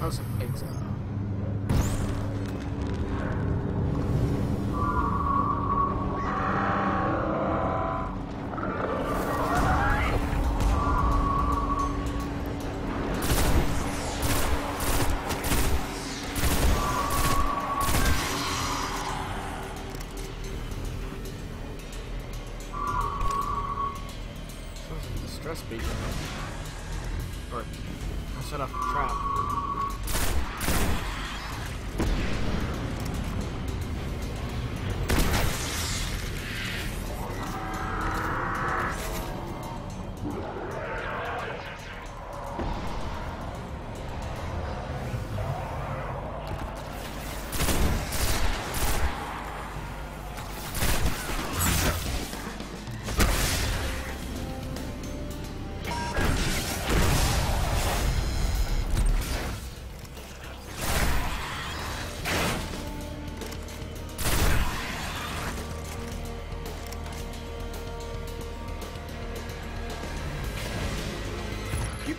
Oh, some exile.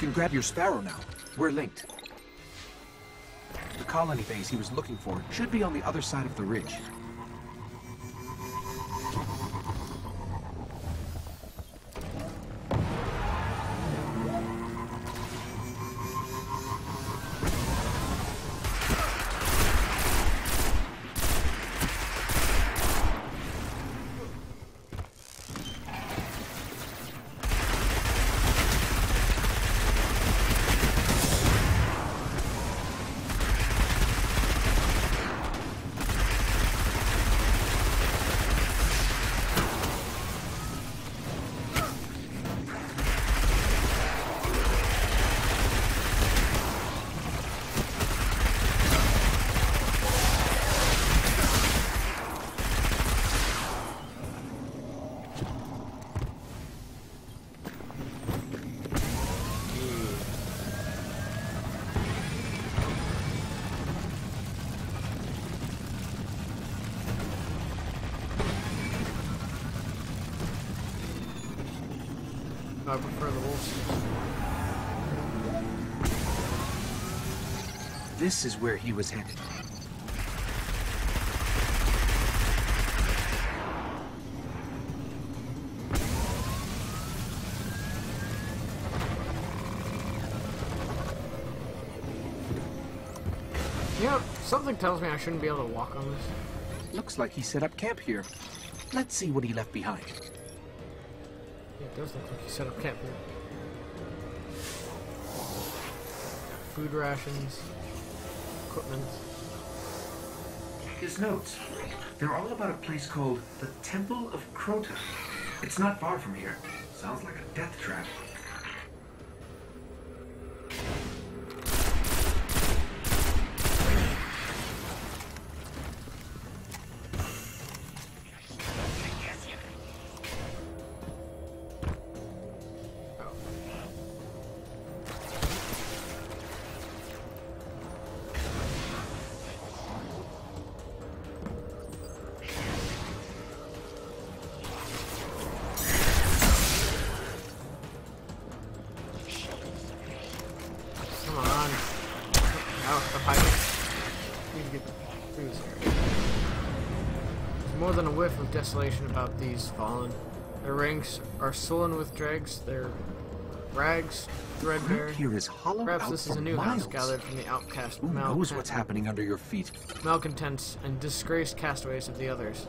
Can grab your sparrow now. We're linked. The colony base he was looking for should be on the other side of the ridge. I prefer the wolves. This is where he was headed. You know, something tells me I shouldn't be able to walk on this. Looks like he set up camp here. Let's see what he left behind. Does look like he set up camp here. Food rations, equipment. His notes. They're all about a place called the Temple of Crota. It's not far from here. Sounds like a death trap. Than a whiff of desolation about these fallen. Their ranks are sullen with dregs, their rags threadbare. Here is hollow Perhaps this is a new miles. house gathered from the outcast Who knows what's happening under your feet? malcontents and disgraced castaways of the others,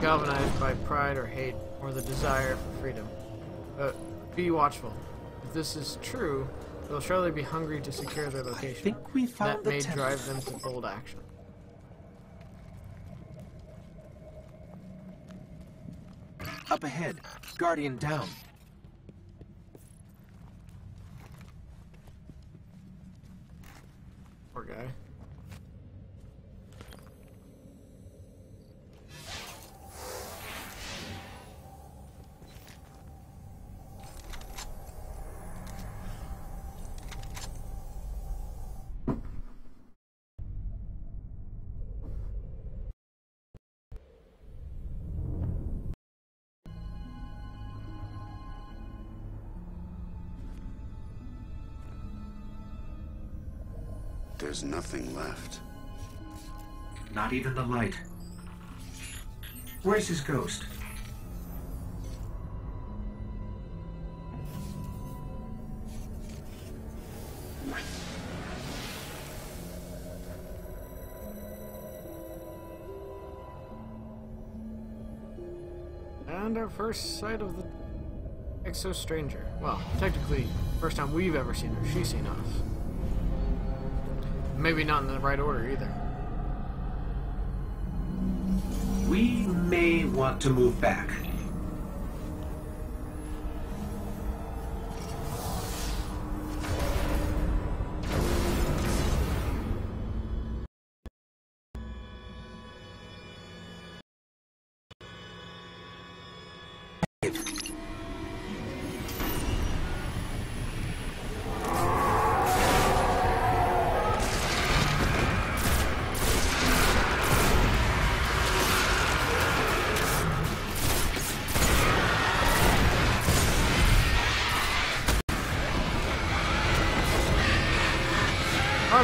galvanized by pride or hate or the desire for freedom. But be watchful. If this is true, they'll surely be hungry to secure their location. I think we found that the may drive them to bold action. Up ahead. Guardian down. Poor guy. There's nothing left. Not even the light. Where's his ghost? And our first sight of the Exo Stranger. Well, technically, first time we've ever seen her. She's seen us. Maybe not in the right order either. We may want to move back.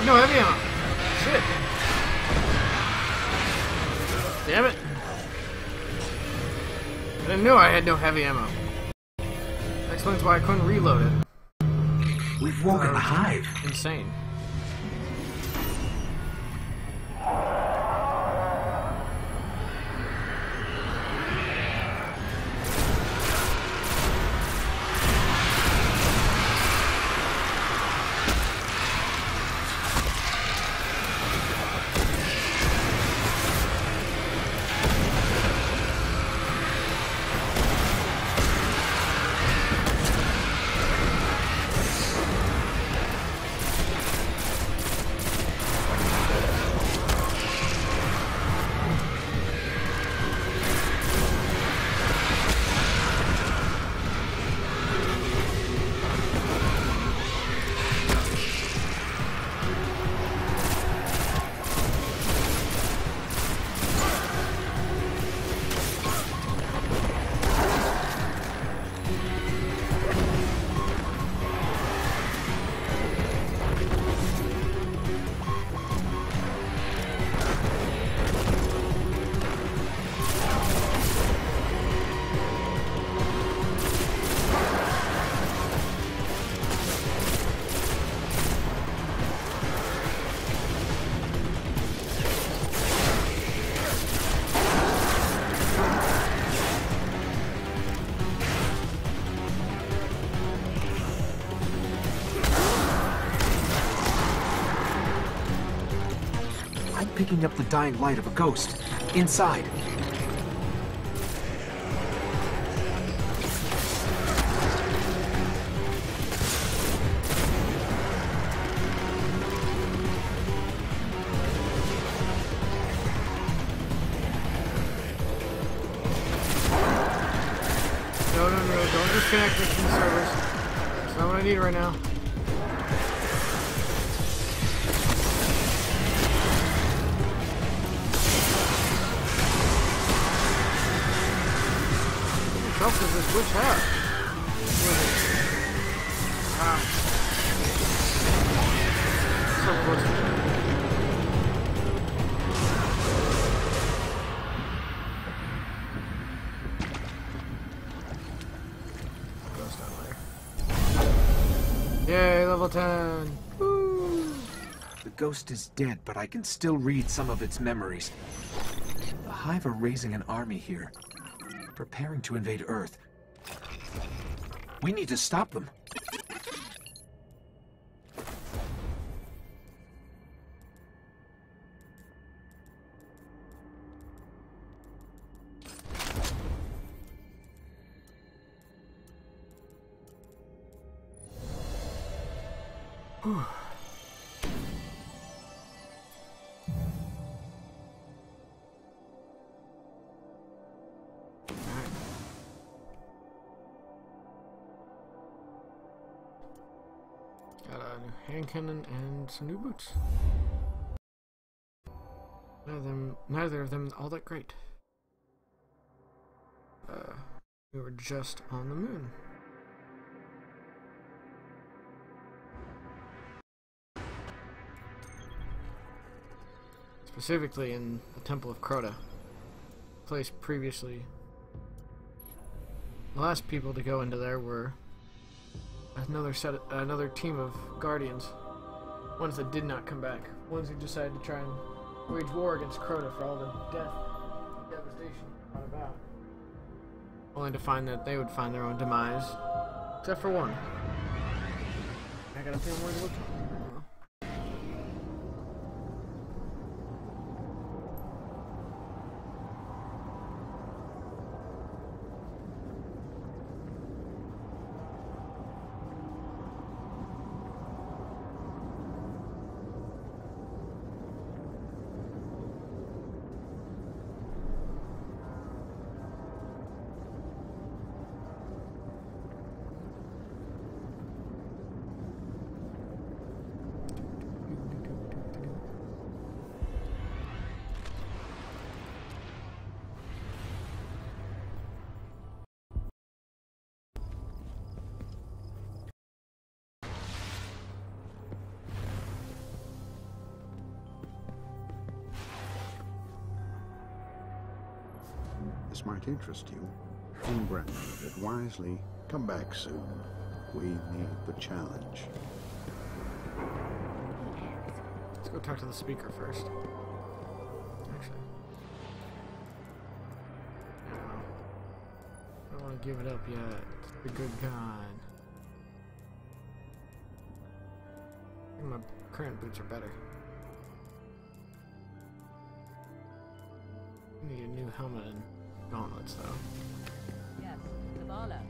No heavy ammo. Shit. Damn it. I didn't know I had no heavy ammo. That explains why I couldn't reload it. We've woken uh, the hive. Insane. Picking up the dying light of a ghost. Inside. No, no, no, don't disconnect the servers. That's not what I need right now. Else does this witch have? Ah. So close. Yay, level 10! Woo! The ghost is dead, but I can still read some of its memories. The Hive are raising an army here, preparing to invade Earth. We need to stop them. Cannon and some new boots. Neither of them, neither of them all that great. Uh, we were just on the moon. Specifically in the Temple of Crota. Place previously. The last people to go into there were another set, another team of guardians. Ones that did not come back. Ones who decided to try and wage war against Crota for all the death devastation brought about. Only to find that they would find their own demise. Except for one. I got a few more to look interest you. Inbrand, but wisely, come back soon. We need the challenge. Let's go talk to the speaker first. Actually. I don't want to give it up yet. The good God. My current boots are better. I Need a new helmet and gauntlets though. Yes, Zavala.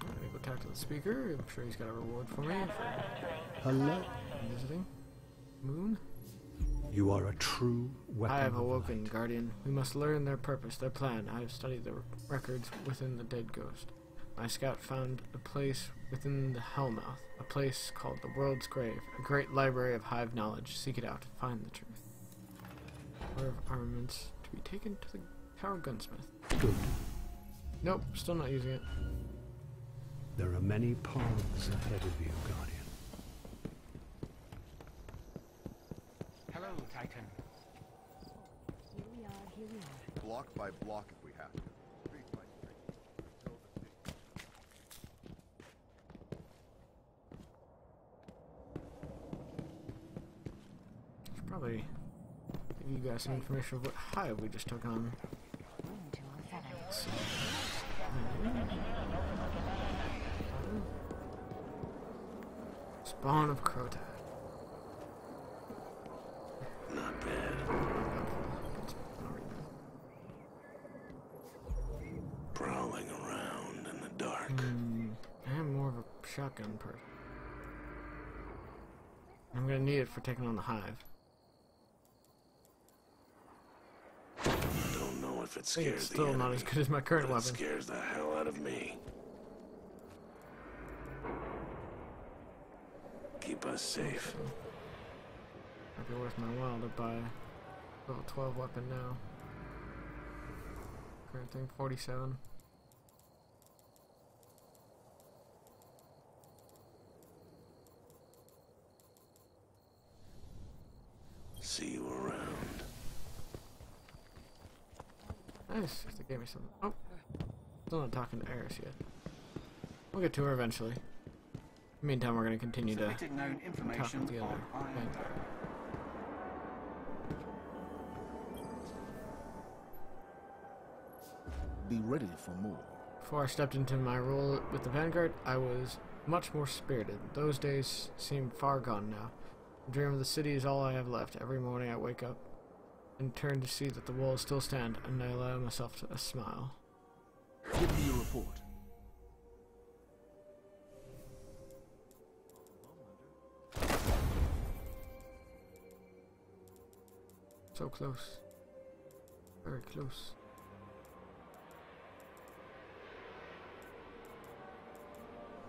Let me go talk to the speaker. I'm sure he's got a reward for me for Hello? visiting. Moon? You are a true weapon. I have awoken, light. Guardian. We must learn their purpose, their plan. I have studied the records within the dead ghost. My scout found a place within the Hellmouth, a place called the World's Grave, a great library of hive knowledge. Seek it out, find the truth. Order of armaments to be taken to the Tower Gunsmith. Good. Nope, still not using it. There are many paths ahead of you, Guardian. Hello, Titan. Here we are, here we are. Block block if we have to. Street by street. Until the city. Should probably give you guys some information of what hive we just took on. Wound to our fellows. Spawn of Crota. Shotgun person. I'm gonna need it for taking on the hive. Don't know if it scares it's still enemy, not as good as my current weapon. scares the hell out of me. Keep us safe. Might be worth my while to buy a level 12 weapon now. Current thing 47. See you around. Nice, if they gave me some. Oh, still not talking to Eris yet. We'll get to her eventually. Meantime, we're gonna continue to Submitting known talk information with the other. on Iron Vanguard. Be ready for more. Before I stepped into my role with the Vanguard, I was much more spirited. Those days seem far gone now. The dream of the city is all I have left. Every morning I wake up and turn to see that the walls still stand, and I allow myself to a smile. Give me your report. So close. Very close.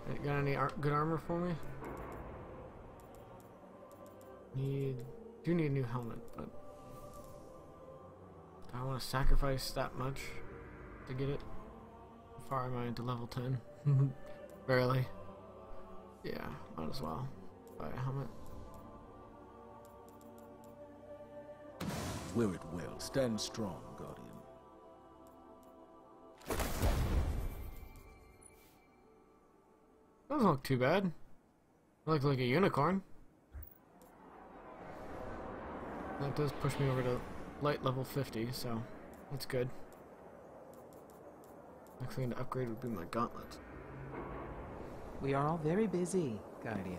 Hey, Got any ar good armor for me? Need do need a new helmet, but I want to sacrifice that much to get it? How far am I into level 10? Barely. Yeah, might as well buy a helmet. Wear it well. Stand strong, Guardian. Doesn't look too bad. I look like a unicorn. That does push me over to light level 50, so that's good. Next thing to upgrade would be my gauntlet. We are all very busy, Guardian.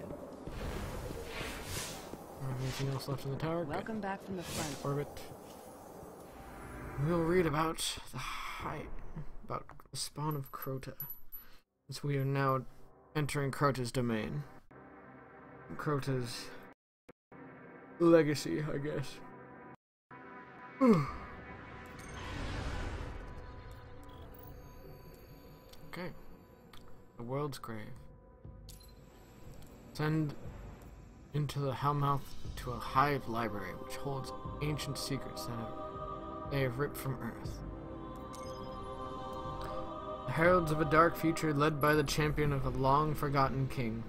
Anything else left in the tower? Good. Welcome back from the front. Orbit. We'll read about the height, about the spawn of Crota, since we are now entering Crota's domain. Crota's legacy, I guess. okay. The world's grave. Send into the Hellmouth to a hive library which holds ancient secrets that have, they have ripped from Earth. The heralds of a dark future led by the champion of a long forgotten king.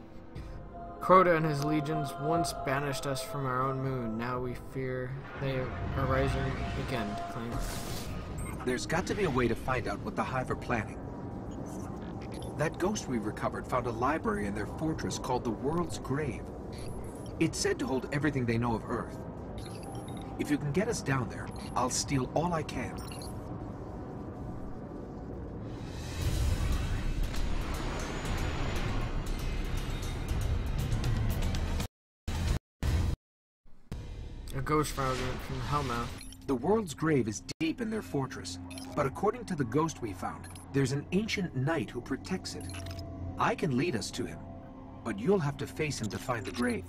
Crota and his legions once banished us from our own moon. Now we fear they are rising again to claim us. There's got to be a way to find out what the Hive are planning. That ghost we recovered found a library in their fortress called the World's Grave. It's said to hold everything they know of Earth. If you can get us down there, I'll steal all I can. Ghost from Hellmouth. The World's Grave is deep in their fortress, but according to the ghost we found, there's an ancient knight who protects it. I can lead us to him, but you'll have to face him to find the grave.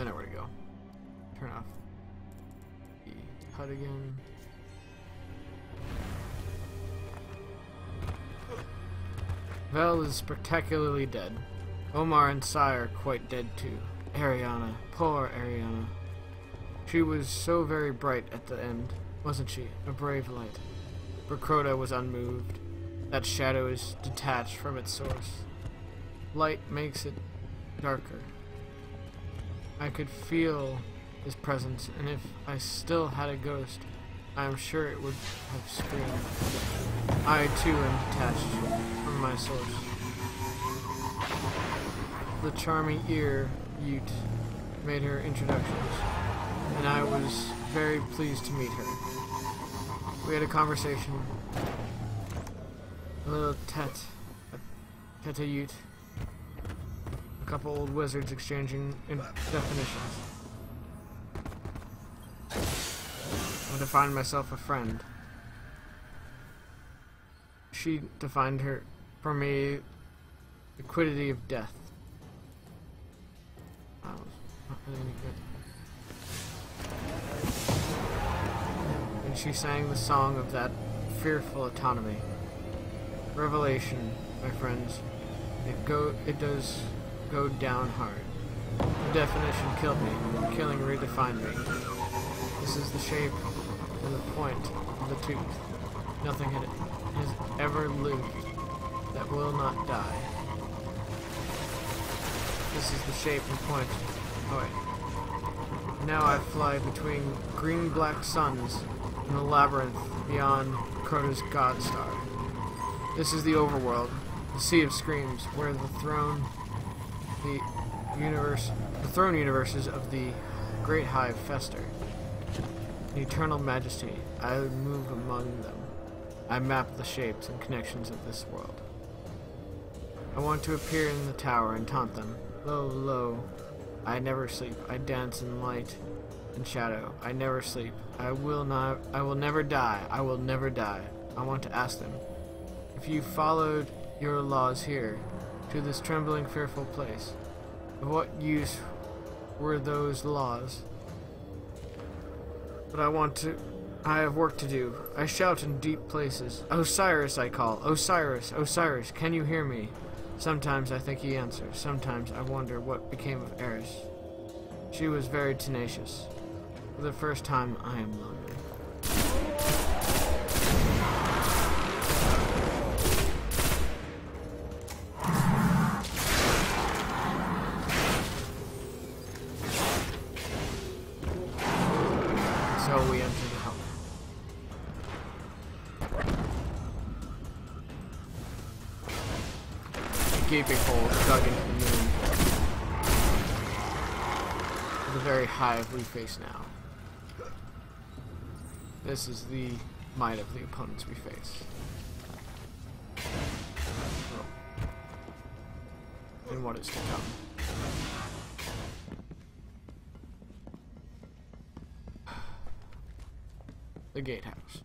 I know where to go. Turn off the HUD again. Vell is spectacularly dead. Omar and Sai are quite dead too. Eriana, poor Eriana. She was so very bright at the end, wasn't she? A brave light. But Crota was unmoved. That shadow is detached from its source. Light makes it darker. I could feel his presence, and if I still had a ghost, I am sure it would have screamed. I too am detached from my source. The charming Ir Yût made her introductions, and I was very pleased to meet her. We had a conversation, a little tete, a tete Yût, a couple old wizards exchanging in definitions. I defined myself a friend. She defined her, for me, the quiddity of death. She sang the song of that fearful autonomy. Revelation, my friends. It go it does go down hard. The definition killed me. Killing redefined me. This is the shape and the point of the tooth. Nothing has ever lived that will not die. This is the shape and point. Oh wait. Now I fly between green-black suns in the labyrinth beyond Crota's God Star. This is the overworld, the Sea of Screams, where the throne, the universe, the throne universes of the Great Hive fester. In eternal majesty, I move among them. I map the shapes and connections of this world. I want to appear in the tower and taunt them. Lo, lo, I never sleep. I dance in light and shadow. I never sleep. I will not. I will never die. I will never die. I want to ask them, if you followed your laws here, to this trembling, fearful place, of what use were those laws? But I want to. I have work to do. I shout in deep places. Osiris, I call. Osiris, Osiris, can you hear me? Sometimes I think he answers. Sometimes I wonder what became of Eris. She was very tenacious. The first time, I am lonely. So we enter the home. A gaping hole dug into the moon. The very hive we face now. This is the might of the opponents we face. And what is to come. The gatehouse.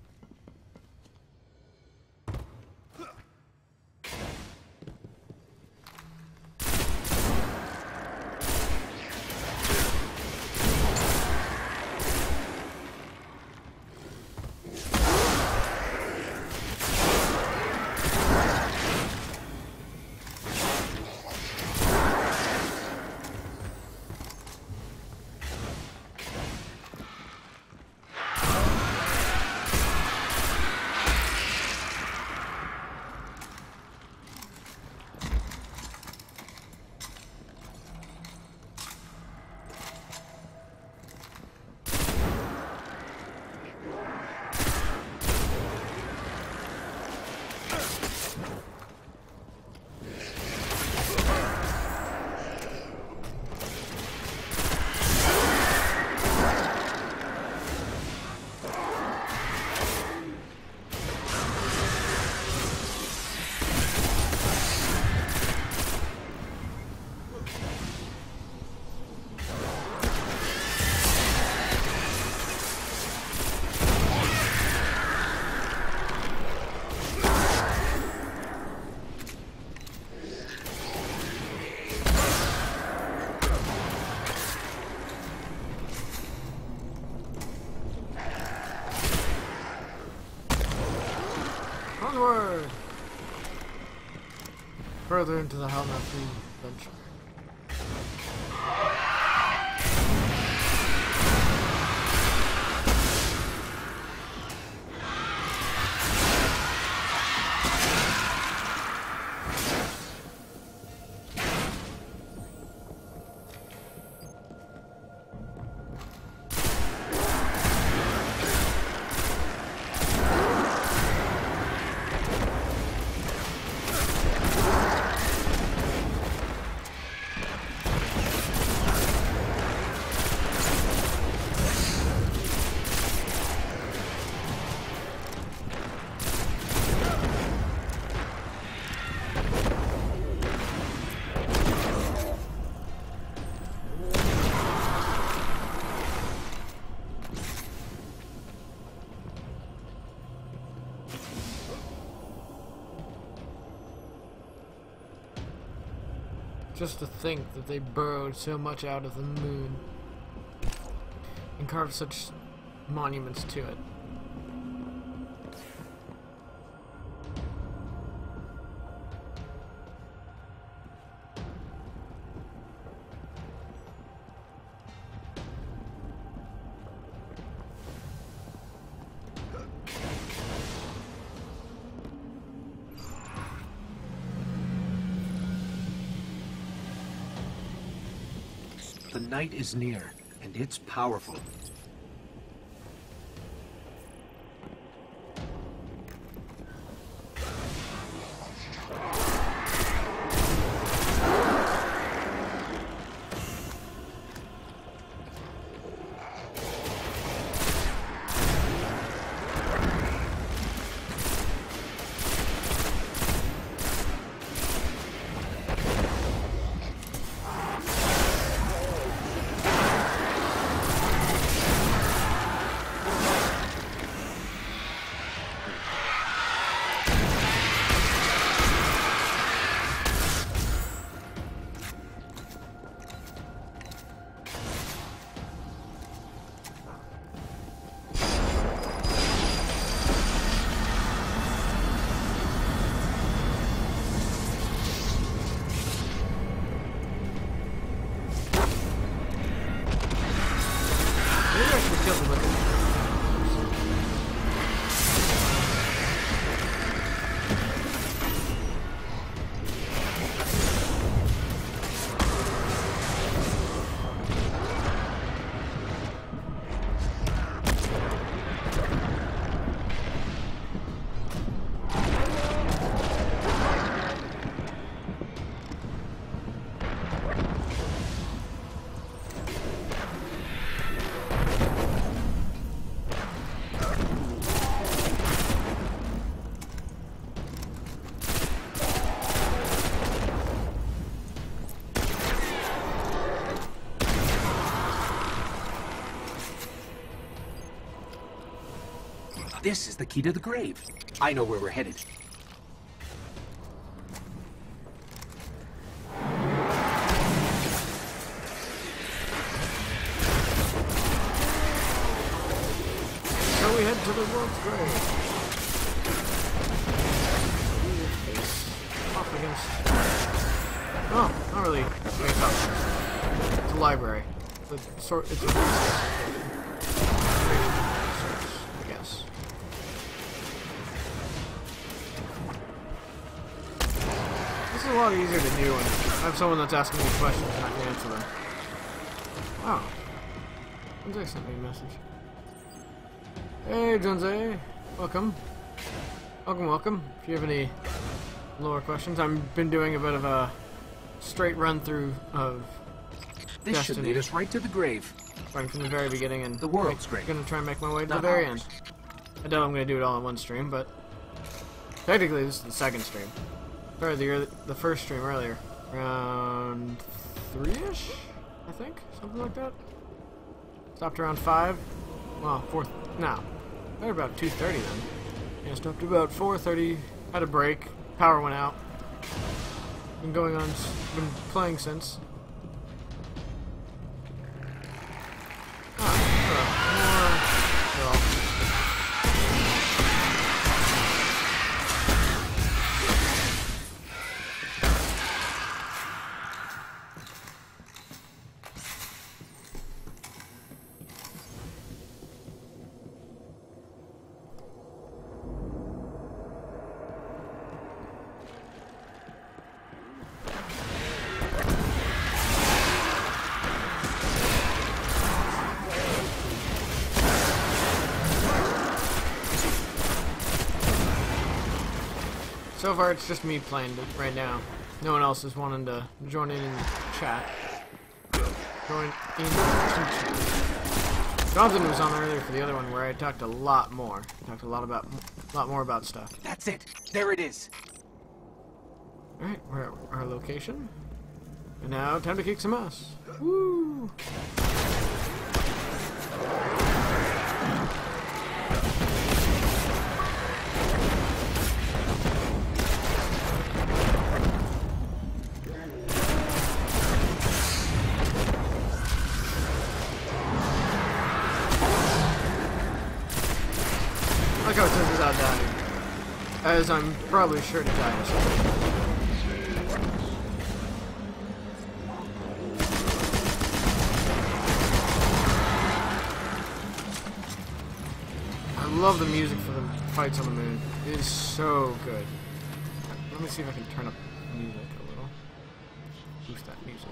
Further into the we venture. Just to think that they burrowed so much out of the moon and carved such monuments to it. Night is near, and it's powerful. This is the key to the grave. I know where we're headed. So we head to the world's grave. Off against. Oh, not really. It's a library. It's a sort. It's a I have someone that's asking me questions and I can answer them. Wow. Jonze sent me a message. Hey, Jonze. Welcome. Welcome, welcome. If you have any lower questions, I've been doing a bit of a straight run through of This should lead us right to the grave. starting from the very beginning and The world's great. gonna try and make my way to Not the very ours. end. I doubt I'm gonna do it all in one stream, but technically this is the second stream. Or the the first stream earlier, around three-ish, I think, something like that. Stopped around five. Well, four. No, they're about two thirty then. Yeah, stopped about four thirty. Had a break. Power went out. Been going on. Been playing since. So far, it's just me playing it right now. No one else is wanting to join in in chat. Join in chat. Jonathan was on earlier for the other one where I talked a lot more. Talked a lot about, a lot more about stuff. That's it. There it is. All right, we're at our location, and now time to kick some ass. Woo! As I'm probably sure to die second. I love the music for the fights on the moon. It is so good. Let me see if I can turn up music a little. Boost that music.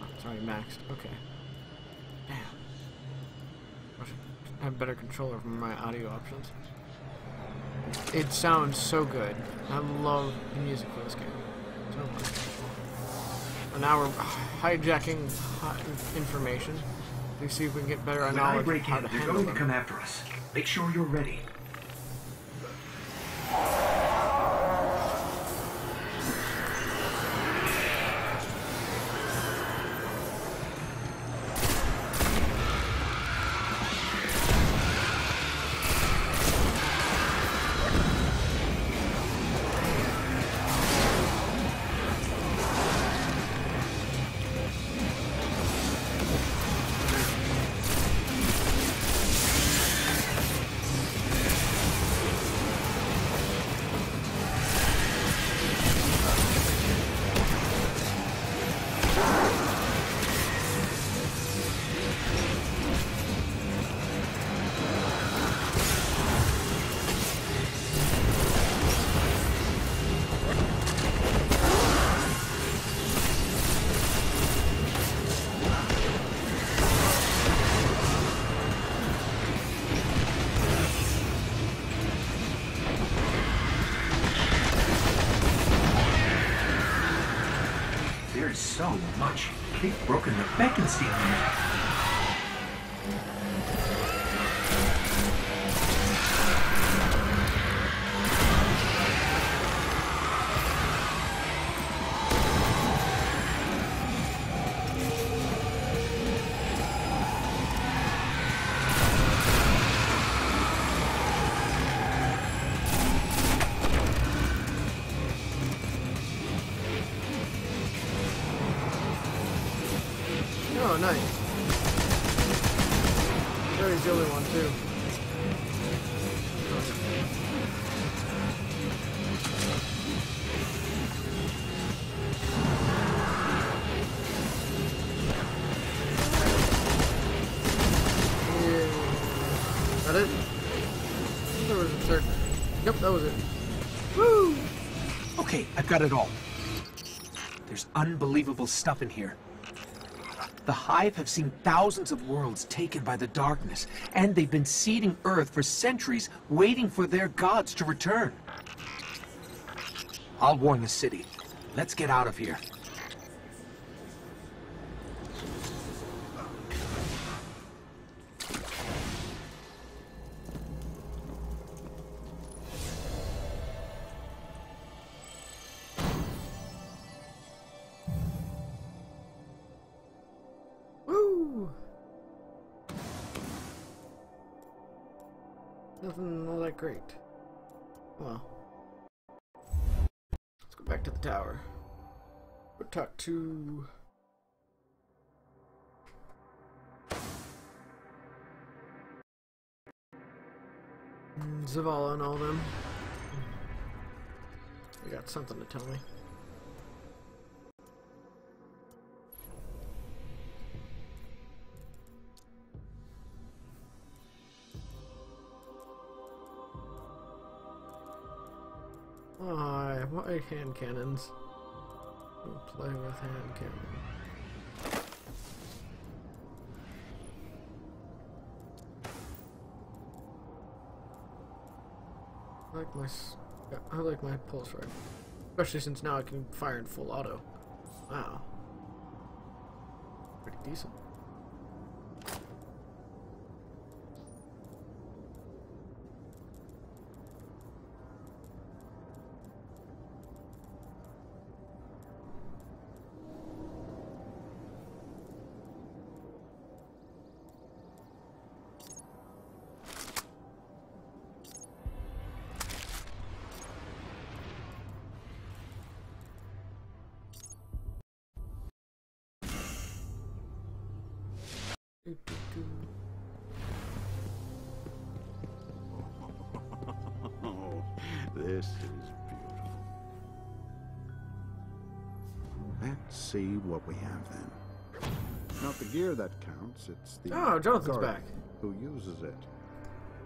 Oh, it's already maxed. Okay. Damn. I should have better control over my audio options. It sounds so good. I love the music for this game. So now we're hijacking information to see if we can get better When I knowledge of break how in, to they're going to come after us. Make sure you're ready. They've got it all. There's unbelievable stuff in here. The Hive have seen thousands of worlds taken by the darkness, and they've been seeding Earth for centuries, waiting for their gods to return. I'll warn the city. Let's get out of here. Zavala and all them. They got something to tell me. Why? Why hand cannons? Play with hand cannon. I like my I like my pulse rifle, especially since now I can fire in full auto. Wow, pretty decent. This is beautiful. Let's see what we have then. Not the gear that counts, it's the Oh, Jonathan's back. who uses it.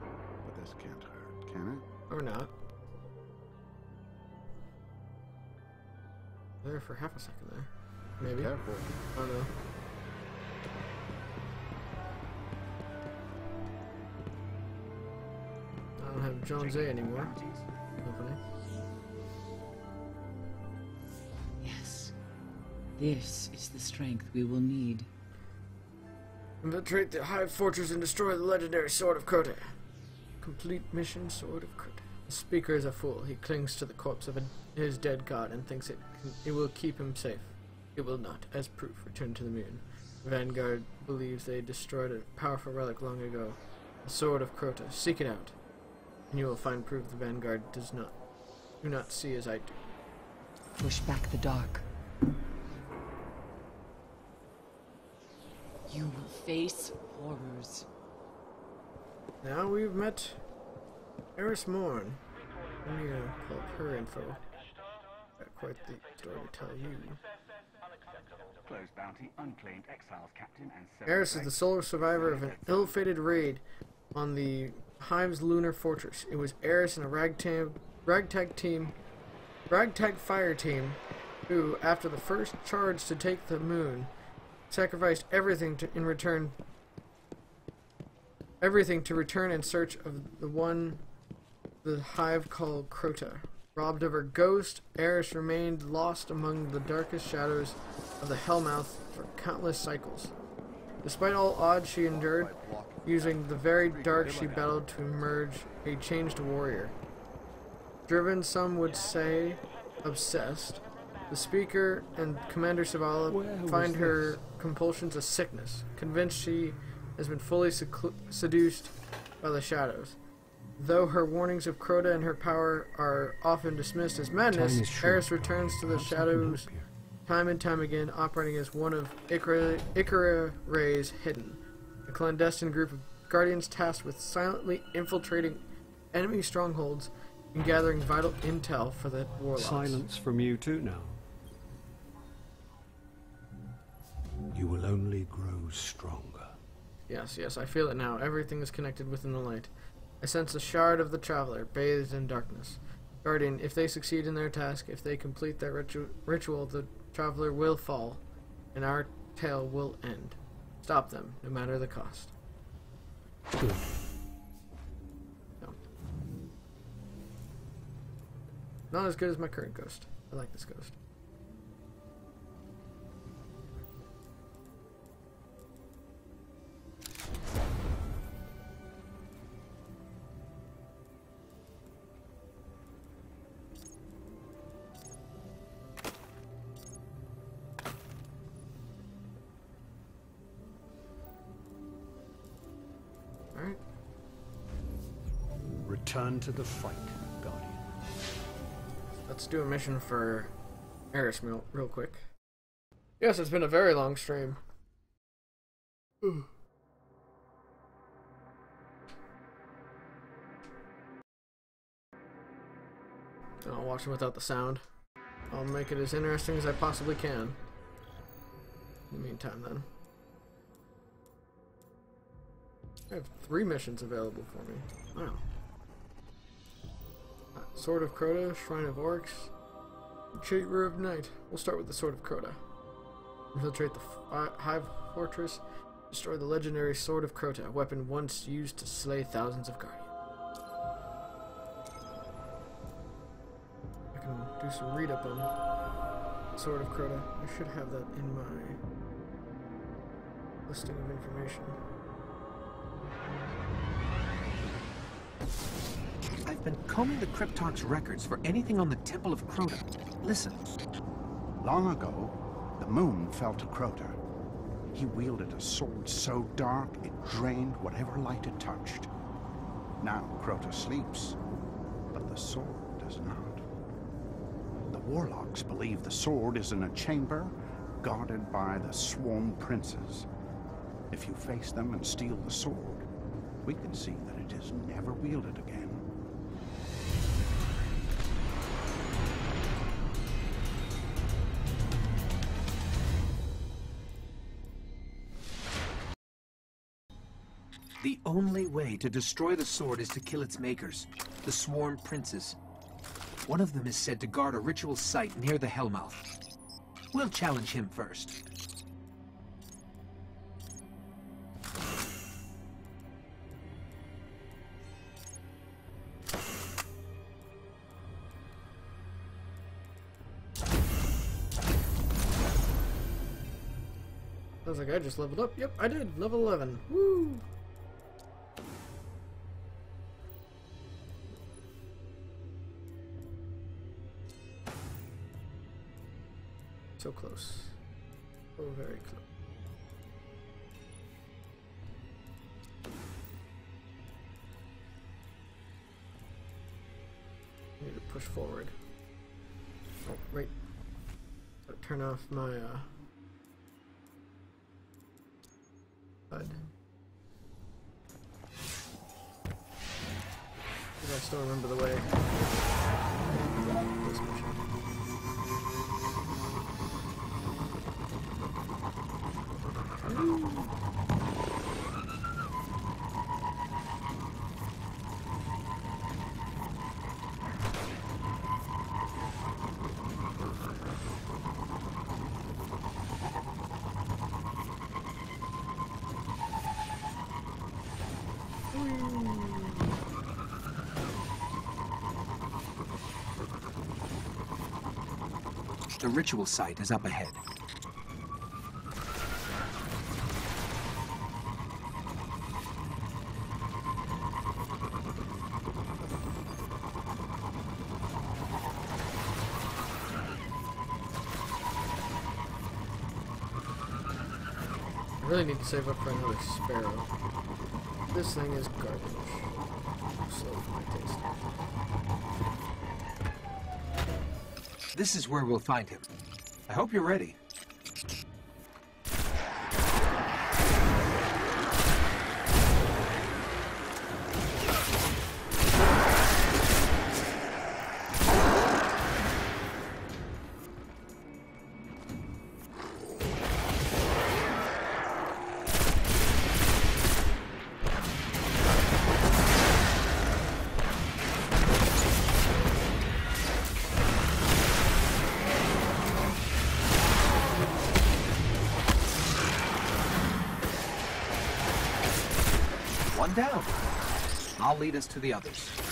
But this can't hurt, can it? Or not. There for half a second there. Maybe. Careful. I don't know. I don't have Jones A anymore. This is the strength we will need. Infiltrate the Hive Fortress and destroy the legendary Sword of Crota. Complete mission Sword of Crota. The speaker is a fool. He clings to the corpse of a, his dead god and thinks it, can, it will keep him safe. It will not. As proof, return to the moon. Vanguard believes they destroyed a powerful relic long ago. The Sword of Crota. Seek it out. And you will find proof the Vanguard does not do not see as I do. Push back the dark. You will face horrors. Now we've met Eris Morn. Let me uh, pull up her info. Got quite the story to tell you. Close bounty, unclaimed exiles captain and seven Eris is the sole survivor of an ill-fated raid on the Hive's lunar fortress. It was Eris and a ragtag, ragtag team, ragtag fire team, who, after the first charge to take the moon, sacrificed everything to, in return, everything to return in search of the one the Hive called Crota. Robbed of her ghost, Eris remained lost among the darkest shadows of the Hellmouth for countless cycles. Despite all odds she endured, using the very dark she battled to emerge a changed warrior. Driven, some would say, obsessed, the speaker and Commander Zavala find her compulsions a sickness, convinced she has been fully seduced by the shadows. Though her warnings of Crota and her power are often dismissed as madness. Eris returns to the Perhaps I can shadows time and time again operating as one of Ikora Rey's hidden, a clandestine group of guardians tasked with silently infiltrating enemy strongholds and gathering vital intel for the warlocks. Silence from you too now. You will only grow stronger. Yes, yes, I feel it now. Everything is connected within the light. I sense a shard of the traveler, bathed in darkness. Guardian, if they succeed in their task, if they complete their ritu- ritual, the traveler will fall, and our tale will end. Stop them, no matter the cost. Good. No. Not as good as my current ghost. I like this ghost. Return to the fight, Guardian. Let's do a mission for Eris real, real quick. Yes, it's been a very long stream. Ooh. I'll watch it without the sound. I'll make it as interesting as I possibly can. In the meantime, then. I have three missions available for me. Wow. Uh, Sword of Crota, Shrine of Oryx, Chamber of Night. We'll start with the Sword of Crota. Infiltrate the fi- Hive Fortress, destroy the legendary Sword of Crota, a weapon once used to slay thousands of Guardians. I can do some read up on Sword of Crota. I should have that in my listing of information. Been combing the Cryptarch's records for anything on the Temple of Crota. Listen. Long ago, the moon fell to Crota. He wielded a sword so dark it drained whatever light it touched. Now Crota sleeps, but the sword does not. The warlocks believe the sword is in a chamber guarded by the swarm princes. If you face them and steal the sword, we can see that it is never wielded again. The only way to destroy the sword is to kill its makers, the Swarm Princes. One of them is said to guard a ritual site near the Hellmouth. We'll challenge him first. Sounds like I just leveled up. Yep, I did. Level 11. Woo! So close. Oh, very close. Need to push forward. Oh, right. Turn off my, uh... HUD. I still remember the way. The ritual site is up ahead. I really need to save up for another sparrow. This thing is garbage. For my taste. This is where we'll find him. I hope you're ready. One down. I'll lead us to the others.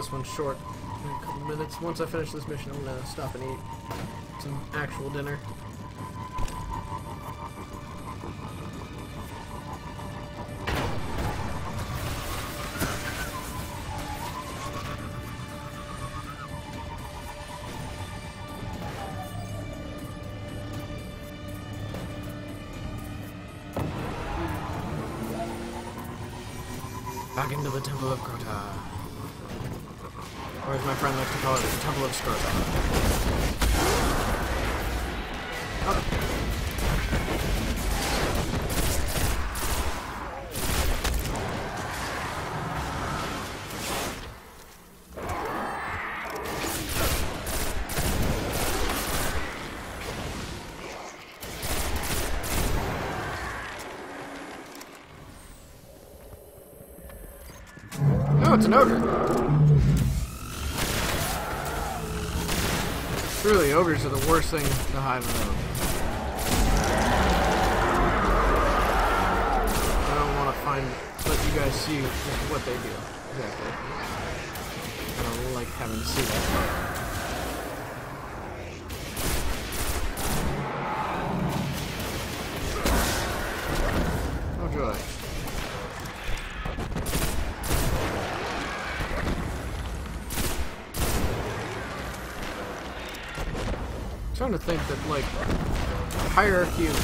This one short in a couple minutes. Once I finish this mission, I'm gonna stop and eat some actual dinner. The Temple. Oh, it's an ogre. Truly, ogres are the worst thing to hive around. I don't want to find, let you guys see what they do. Exactly. I don't like having to see that like hierarchy of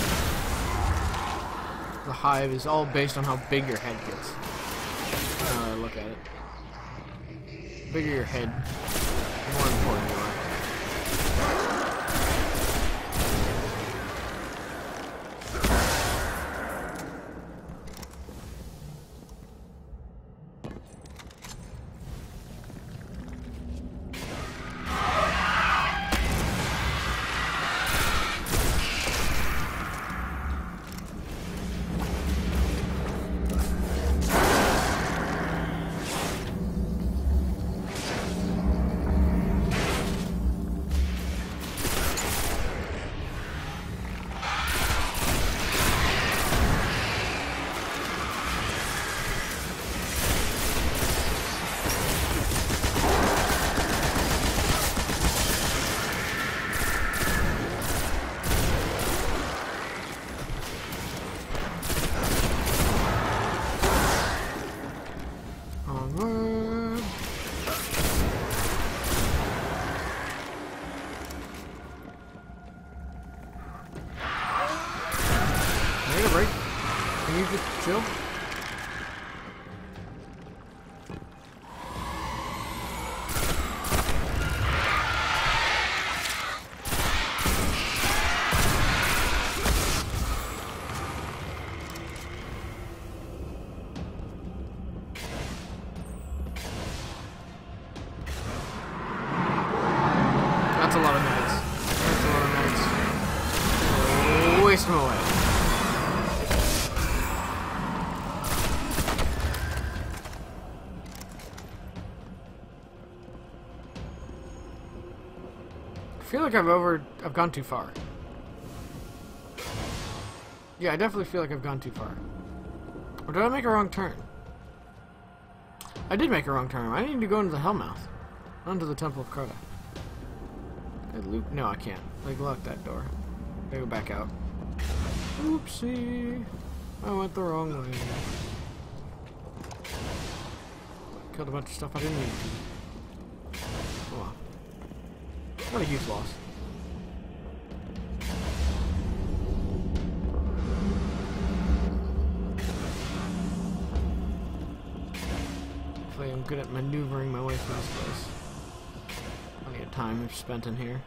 the hive is all based on how big your head gets. I look at it. The bigger your head, like I've over I've gone too far. Yeah, I definitely feel like I've gone too far. Or did I make a wrong turn? I did make a wrong turn. I need to go into the Hellmouth. Not into the Temple of Crota. I loop? No, I can't. Like, lock that door. Gotta go back out. Oopsie. I went the wrong way. Killed a bunch of stuff I didn't need to. Oh well. Not a huge loss. Hopefully I'm good at maneuvering my way through this place. Plenty of time spent in here.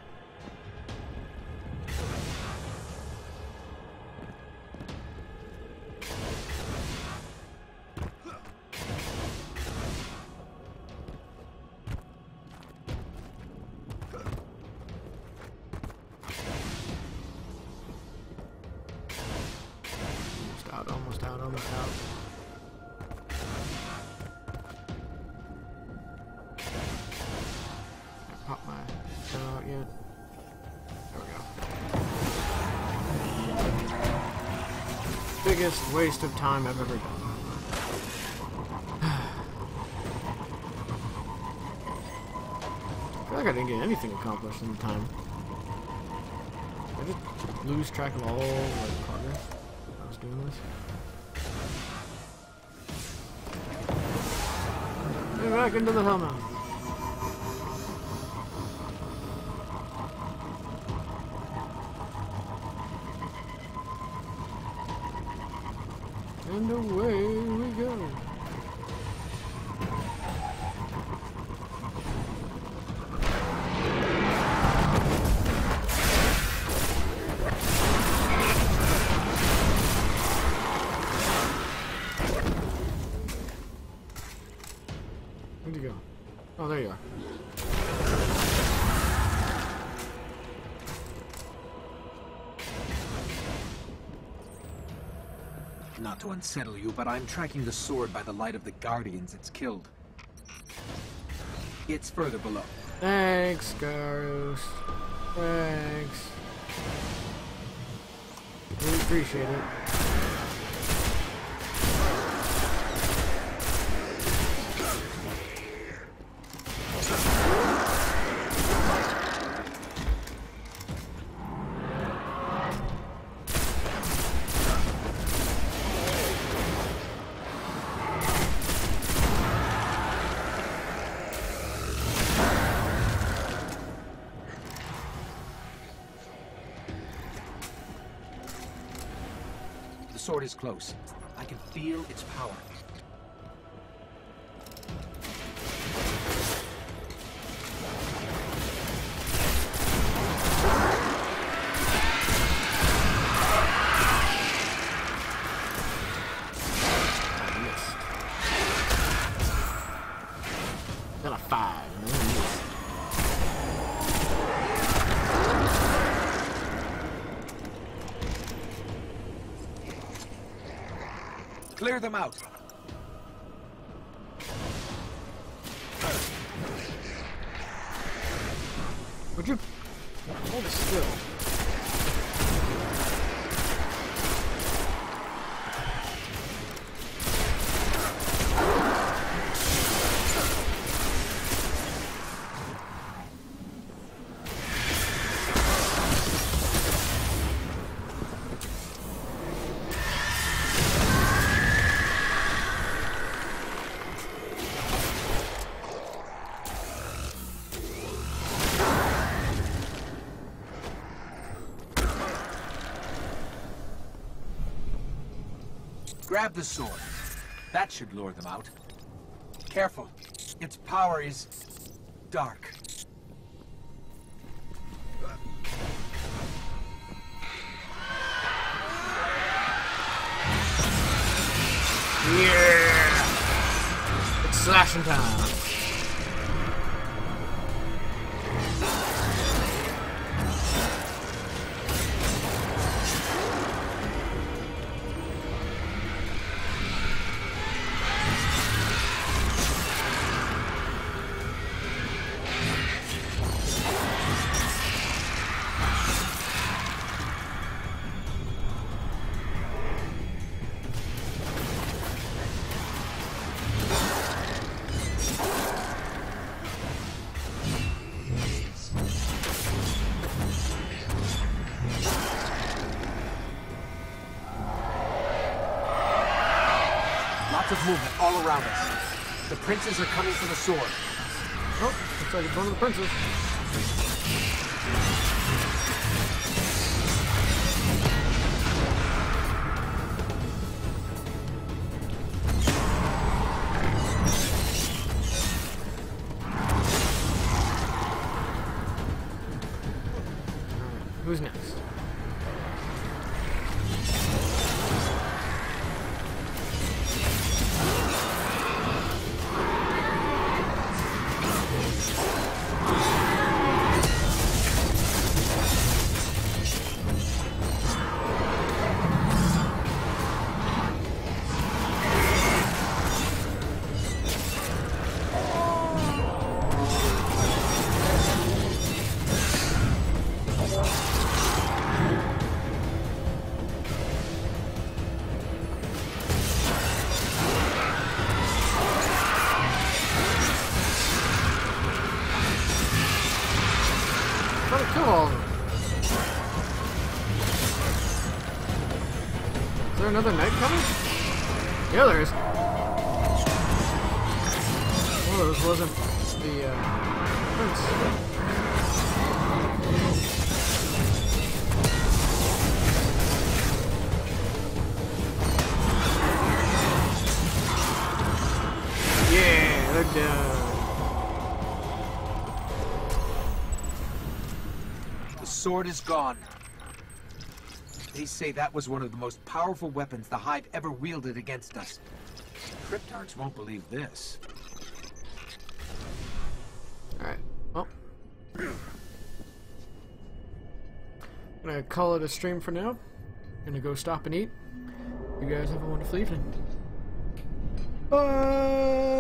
Out, out, almost pop my gun out yet. There we go. Biggest waste of time I've ever done. I feel like I didn't get anything accomplished in the time. I just lose track of all like progress. Get back into the To unsettle you, but I'm tracking the sword by the light of the guardians it's killed. It's further below. Thanks, Garus. Thanks. Really appreciate it. Is close. I can feel its power. Them out. Grab the sword. That should lure them out. Careful. Its power is dark. Yeah! It's slashing time. The princes. Alright, Who's next? There another knight coming? Yeah, there is. Of those wasn't the uh, prince. Yeah, they're done. The sword is gone. They say that was one of the most powerful weapons the Hive ever wielded against us. Cryptarchs won't believe this. Alright, well. gonna call it a stream for now. Gonna go stop and eat. You guys have a wonderful evening. Bye!